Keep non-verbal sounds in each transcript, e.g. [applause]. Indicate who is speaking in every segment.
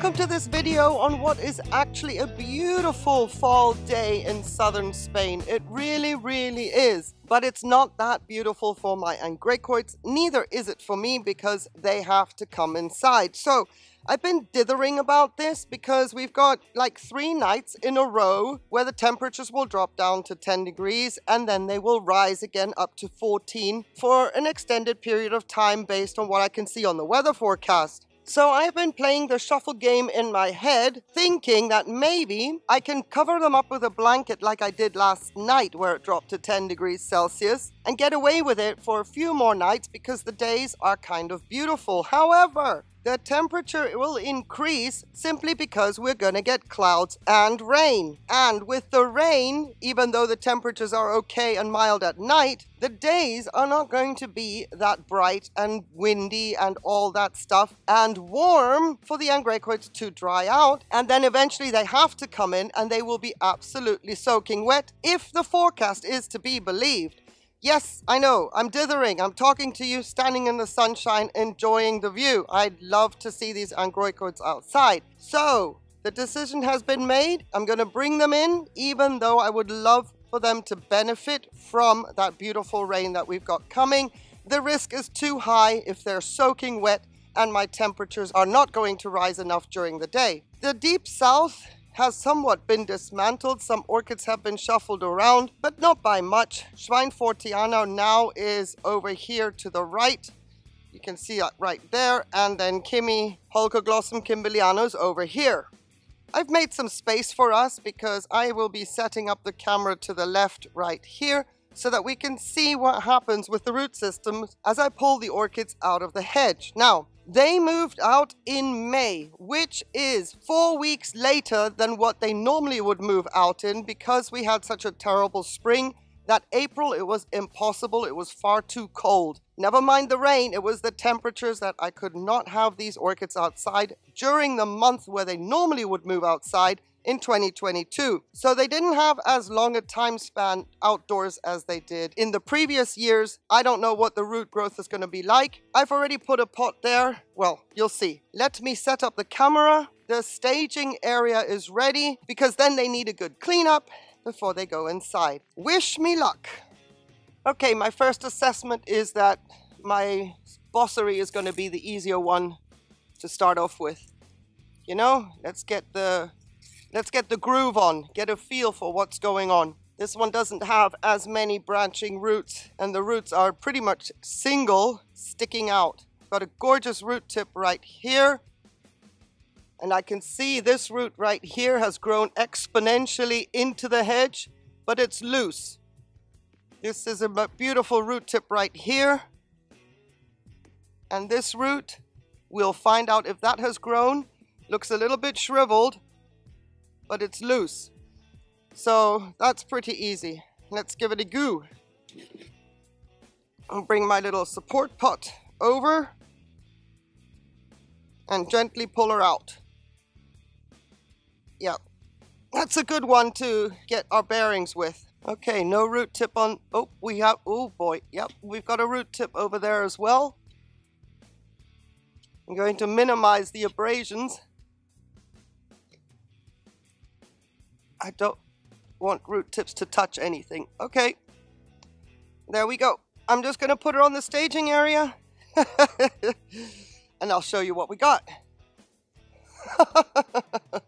Speaker 1: Welcome to this video on what is actually a beautiful fall day in southern Spain. It really, really is. But it's not that beautiful for my angraecoids, neither is it for me because they have to come inside. So I've been dithering about this because we've got like three nights in a row where the temperatures will drop down to 10 degrees and then they will rise again up to 14 for an extended period of time based on what I can see on the weather forecast. So I've been playing the shuffle game in my head, thinking that maybe I can cover them up with a blanket like I did last night where it dropped to 10 degrees Celsius and get away with it for a few more nights because the days are kind of beautiful. However, the temperature will increase simply because we're going to get clouds and rain. And with the rain, even though the temperatures are okay and mild at night, the days are not going to be that bright and windy and all that stuff and warm for the angraecoids to dry out. And then eventually they have to come in and they will be absolutely soaking wet if the forecast is to be believed. Yes, I know, I'm dithering. I'm talking to you standing in the sunshine, enjoying the view. I'd love to see these angraecoids outside. So, the decision has been made. I'm going to bring them in, even though I would love for them to benefit from that beautiful rain that we've got coming. The risk is too high if they're soaking wet and my temperatures are not going to rise enough during the day. The deep south has somewhat been dismantled. Some orchids have been shuffled around, but not by much. Schweinfurtiana now is over here to the right. You can see it right there. And then Kimmy Holcoglossum kimberlianus over here. I've made some space for us because I will be setting up the camera to the left right here so that we can see what happens with the root systems as I pull the orchids out of the hedge. Now, they moved out in May, which is four weeks later than what they normally would move out in because we had such a terrible spring that April it was impossible. It was far too cold. Never mind the rain, it was the temperatures that I could not have these orchids outside during the month where they normally would move outside in 2022. So they didn't have as long a time span outdoors as they did in the previous years. I don't know what the root growth is going to be like. I've already put a pot there. Well, you'll see. Let me set up the camera. The staging area is ready because then they need a good cleanup before they go inside. Wish me luck. Okay, my first assessment is that my Bosseri is going to be the easier one to start off with. You know, let's get the Let's get the groove on, get a feel for what's going on. This one doesn't have as many branching roots and the roots are pretty much single sticking out. Got a gorgeous root tip right here. And I can see this root right here has grown exponentially into the hedge, but it's loose. This is a beautiful root tip right here. And this root, we'll find out if that has grown. Looks a little bit shriveled, but it's loose. So that's pretty easy. Let's give it a go. I'll bring my little support pot over and gently pull her out. Yep, that's a good one to get our bearings with. Okay, no root tip on, oh, we have, oh boy, yep, we've got a root tip over there as well. I'm going to minimize the abrasions I don't want root tips to touch anything. Okay, there we go. I'm just gonna put her on the staging area [laughs] and I'll show you what we got. [laughs]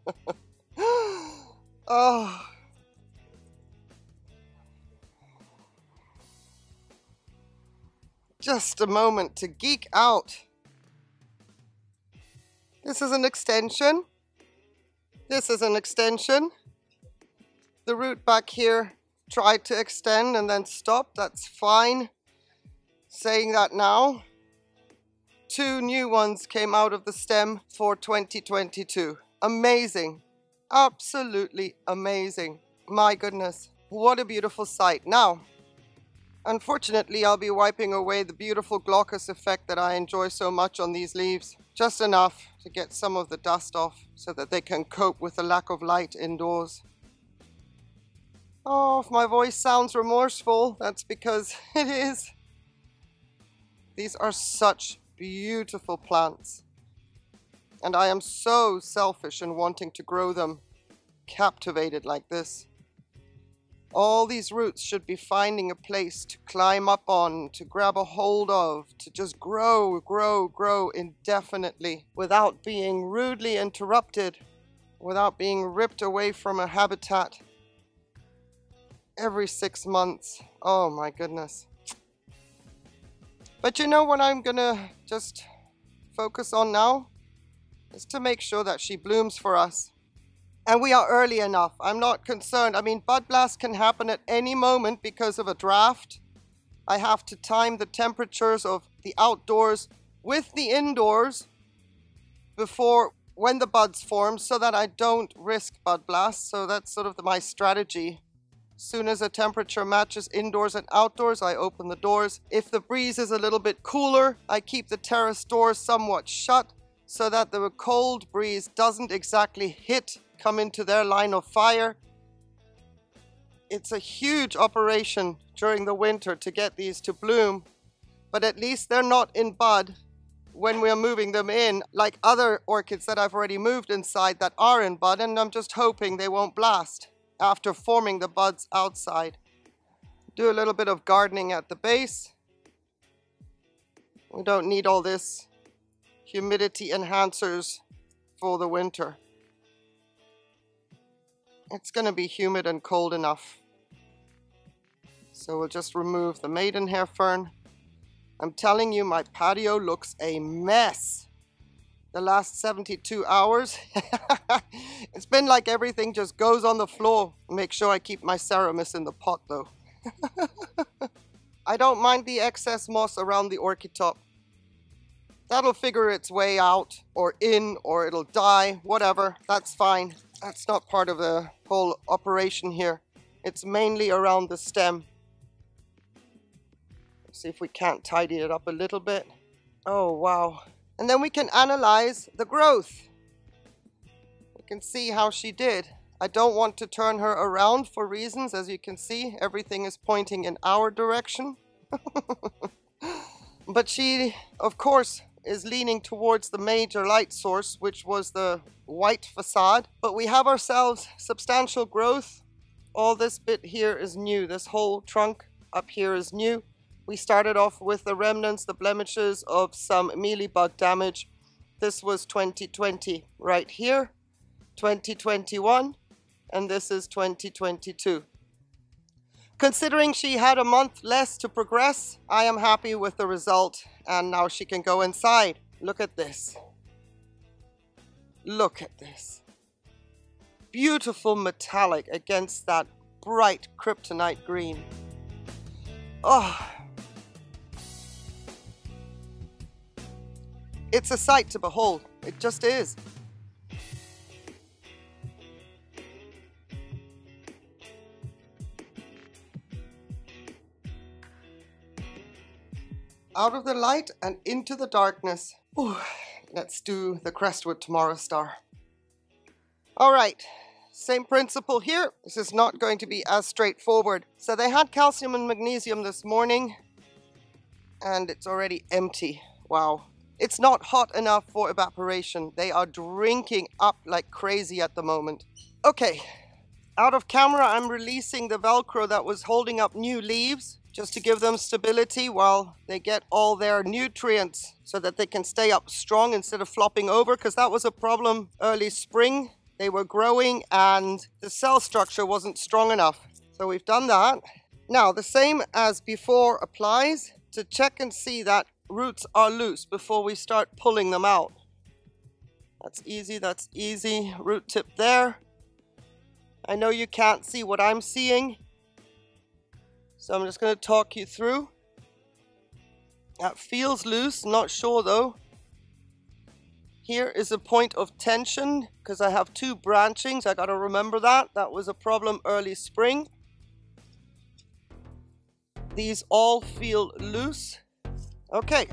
Speaker 1: oh. Just a moment to geek out. This is an extension. This is an extension the root back here tried to extend and then stop. That's fine. Saying that now, two new ones came out of the stem for 2022. Amazing. Absolutely amazing. My goodness. What a beautiful sight. Now, unfortunately, I'll be wiping away the beautiful glaucous effect that I enjoy so much on these leaves. Just enough to get some of the dust off so that they can cope with the lack of light indoors. Oh, if my voice sounds remorseful, that's because [laughs] it is. These are such beautiful plants. And I am so selfish in wanting to grow them captivated like this. All these roots should be finding a place to climb up on, to grab a hold of, to just grow, grow, grow indefinitely without being rudely interrupted, without being ripped away from a habitat every six months. Oh my goodness. But you know what I'm gonna just focus on now? Is to make sure that she blooms for us. And we are early enough. I'm not concerned. I mean, bud blast can happen at any moment because of a draft. I have to time the temperatures of the outdoors with the indoors before when the buds form so that I don't risk bud blast. So that's sort of the, my strategy. Soon as the temperature matches indoors and outdoors, I open the doors. If the breeze is a little bit cooler, I keep the terrace doors somewhat shut so that the cold breeze doesn't exactly hit come into their line of fire. It's a huge operation during the winter to get these to bloom, but at least they're not in bud when we're moving them in, like other orchids that I've already moved inside that are in bud, and I'm just hoping they won't blast after forming the buds outside. Do a little bit of gardening at the base. We don't need all this humidity enhancers for the winter. It's going to be humid and cold enough. So we'll just remove the maidenhair fern. I'm telling you, my patio looks a mess. The last 72 hours, [laughs] it's been like everything just goes on the floor. Make sure I keep my Ceramus in the pot though. [laughs] I don't mind the excess moss around the orchid top. That'll figure its way out or in or it'll die, whatever, that's fine. That's not part of the whole operation here. It's mainly around the stem. Let's see if we can't tidy it up a little bit. Oh, wow. And then we can analyze the growth. We can see how she did. I don't want to turn her around for reasons. As you can see, everything is pointing in our direction. [laughs] but she, of course, is leaning towards the major light source, which was the white facade. But we have ourselves substantial growth. All this bit here is new. This whole trunk up here is new. We started off with the remnants, the blemishes of some mealybug damage. This was 2020 right here, 2021, and this is 2022. Considering she had a month less to progress, I am happy with the result and now she can go inside. Look at this. Look at this. Beautiful metallic against that bright kryptonite green. Oh. It's a sight to behold. It just is. out of the light and into the darkness. Ooh, let's do the Crestwood Tomorrow Star. All right, same principle here. This is not going to be as straightforward. So they had calcium and magnesium this morning and it's already empty. Wow. It's not hot enough for evaporation. They are drinking up like crazy at the moment. Okay, out of camera, I'm releasing the Velcro that was holding up new leaves just to give them stability while they get all their nutrients so that they can stay up strong instead of flopping over because that was a problem early spring. They were growing and the cell structure wasn't strong enough. So we've done that. Now the same as before applies to check and see that roots are loose before we start pulling them out. That's easy, that's easy. Root tip there. I know you can't see what I'm seeing, so I'm just going to talk you through. That feels loose, not sure though. Here is a point of tension because I have two branchings. I got to remember that. That was a problem early spring. These all feel loose. Okay.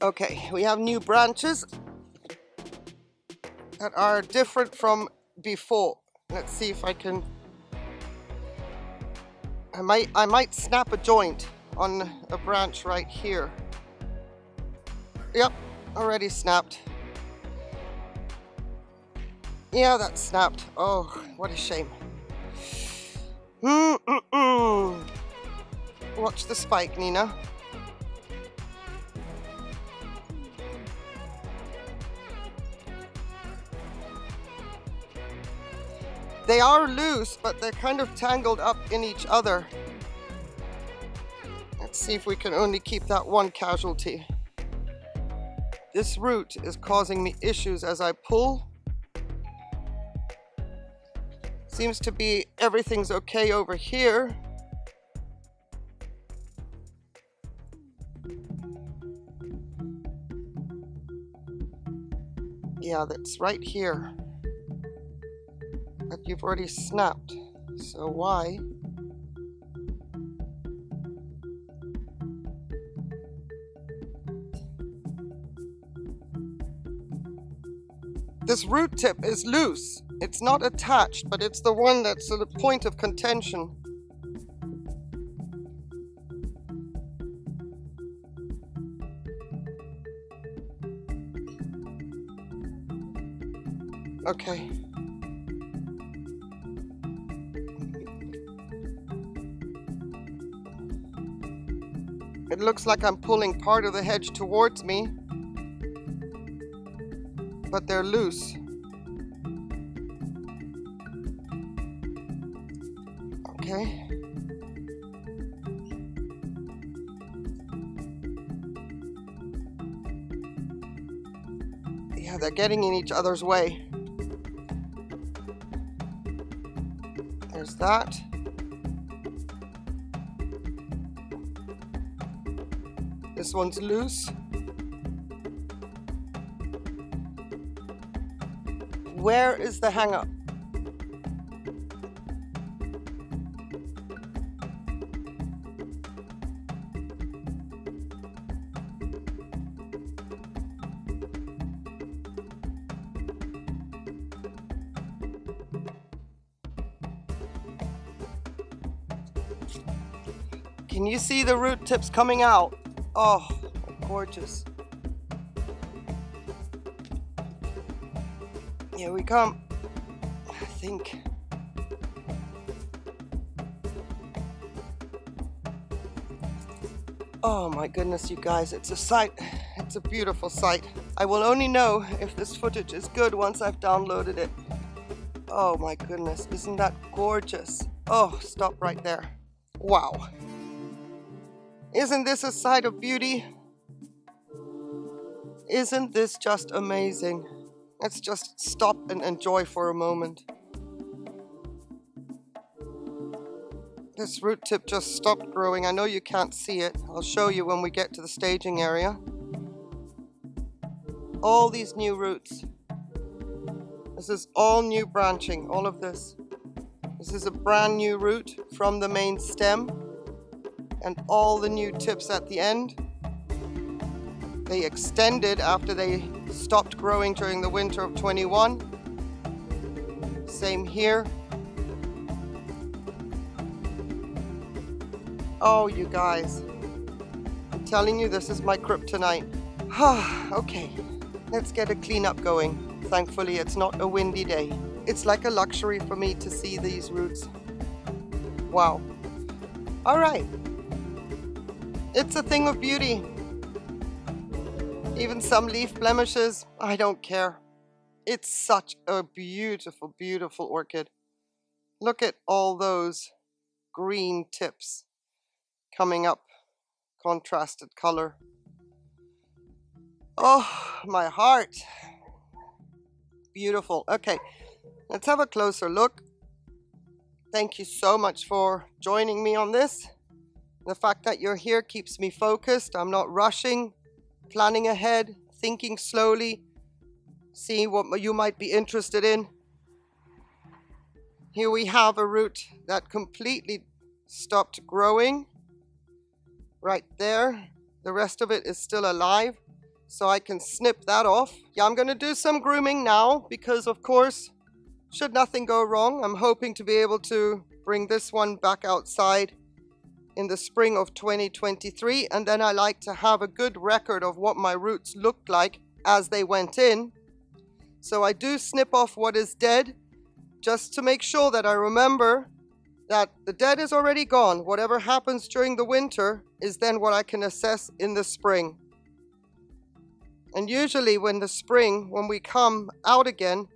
Speaker 1: Okay, we have new branches that are different from before. Let's see if I can... I might, I might snap a joint on a branch right here. Yep, already snapped. Yeah, that snapped. Oh, what a shame. Mm -mm -mm. Watch the spike, Nina. They are loose, but they're kind of tangled up in each other. Let's see if we can only keep that one casualty. This root is causing me issues as I pull. Seems to be everything's okay over here. Yeah, that's right here you've already snapped. So why? This root tip is loose. It's not attached, but it's the one that's the point of contention. Okay. Looks like I'm pulling part of the hedge towards me, but they're loose. Okay. Yeah, they're getting in each other's way. There's that. One's loose. Where is the hang up? Can you see the root tips coming out? Oh, gorgeous. Here we come. I think. Oh my goodness, you guys, it's a sight. It's a beautiful sight. I will only know if this footage is good once I've downloaded it. Oh my goodness, isn't that gorgeous? Oh, stop right there. Wow. Isn't this a sight of beauty? Isn't this just amazing? Let's just stop and enjoy for a moment. This root tip just stopped growing. I know you can't see it. I'll show you when we get to the staging area. All these new roots. This is all new branching, all of this. This is a brand new root from the main stem and all the new tips at the end. They extended after they stopped growing during the winter of 21. Same here. Oh, you guys. I'm telling you, this is my kryptonite. [sighs] okay, let's get a cleanup going. Thankfully, it's not a windy day. It's like a luxury for me to see these roots. Wow. All right. It's a thing of beauty. Even some leaf blemishes, I don't care. It's such a beautiful, beautiful orchid. Look at all those green tips coming up, contrasted color. Oh, my heart. Beautiful. Okay, let's have a closer look. Thank you so much for joining me on this. The fact that you're here keeps me focused. I'm not rushing, planning ahead, thinking slowly, seeing what you might be interested in. Here we have a root that completely stopped growing. Right there. The rest of it is still alive. so I can snip that off. Yeah, I'm going to do some grooming now because, of course, should nothing go wrong, I'm hoping to be able to bring this one back outside in the spring of 2023 and then I like to have a good record of what my roots looked like as they went in. So I do snip off what is dead just to make sure that I remember that the dead is already gone. Whatever happens during the winter is then what I can assess in the spring. And usually when the spring, when we come out again,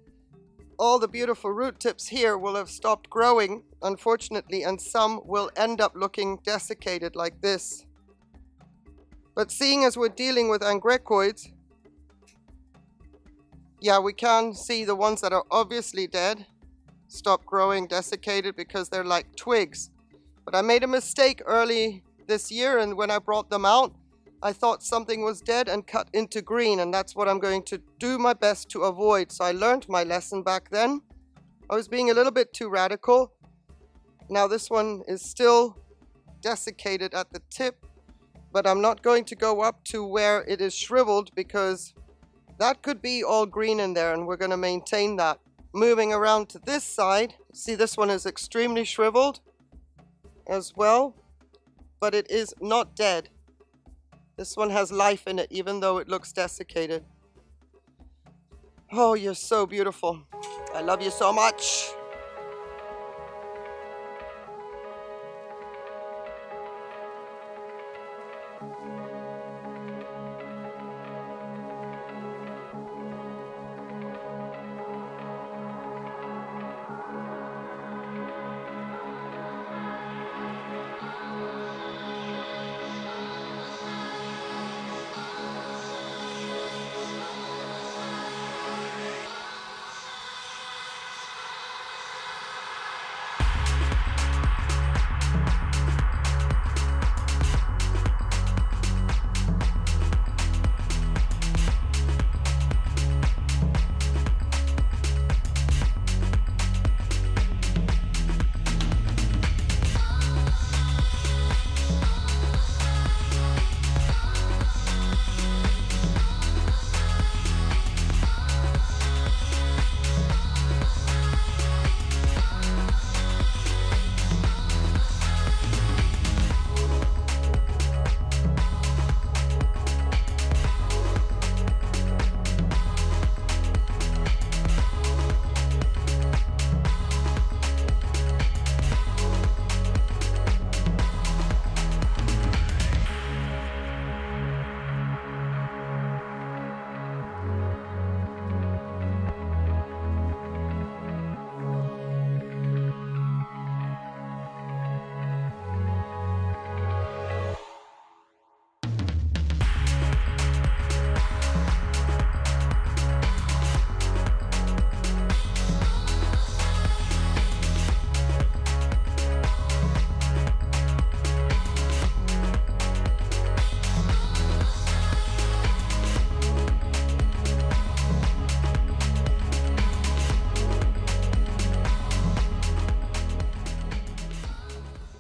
Speaker 1: all the beautiful root tips here will have stopped growing, unfortunately, and some will end up looking desiccated like this. But seeing as we're dealing with angraecoids, yeah, we can see the ones that are obviously dead stop growing desiccated because they're like twigs. But I made a mistake early this year and when I brought them out, I thought something was dead and cut into green and that's what I'm going to do my best to avoid. So I learned my lesson back then. I was being a little bit too radical. Now this one is still desiccated at the tip, but I'm not going to go up to where it is shriveled because that could be all green in there and we're going to maintain that. Moving around to this side, see this one is extremely shriveled as well, but it is not dead. This one has life in it, even though it looks desiccated. Oh, you're so beautiful. I love you so much.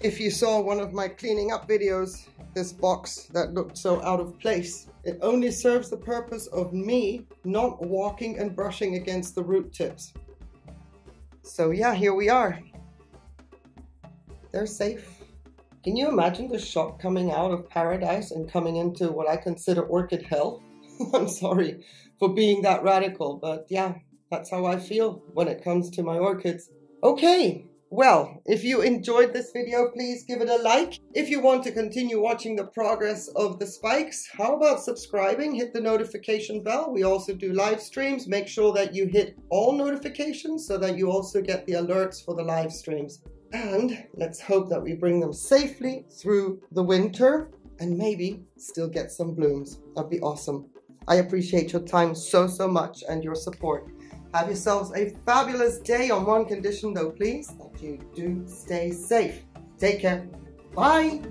Speaker 1: If you saw one of my cleaning up videos, this box that looked so out of place, it only serves the purpose of me not walking and brushing against the root tips. So yeah, here we are. They're safe. Can you imagine the shock coming out of paradise and coming into what I consider orchid hell? [laughs] I'm sorry for being that radical, but yeah, that's how I feel when it comes to my orchids. Okay, well, if you enjoyed this video, please give it a like. If you want to continue watching the progress of the spikes, how about subscribing? Hit the notification bell. We also do live streams. Make sure that you hit all notifications so that you also get the alerts for the live streams. And let's hope that we bring them safely through the winter and maybe still get some blooms. That'd be awesome. I appreciate your time so, so much and your support. Have yourselves a fabulous day on one condition though, please, that you do stay safe. Take care. Bye.